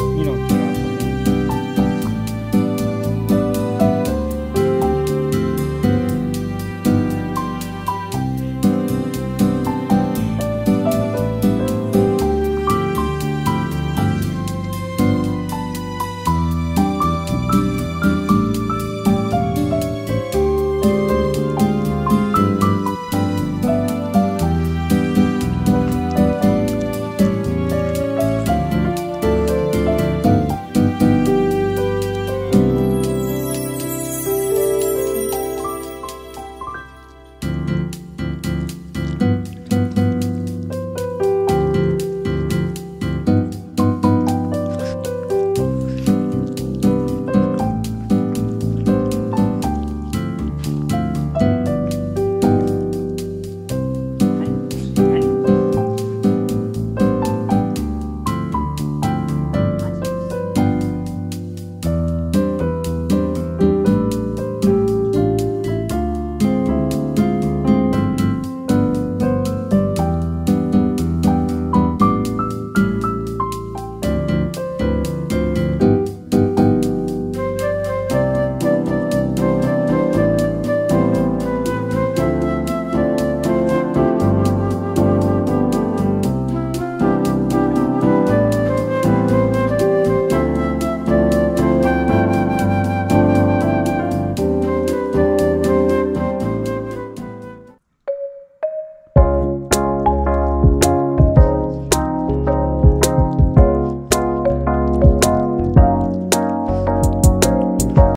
you know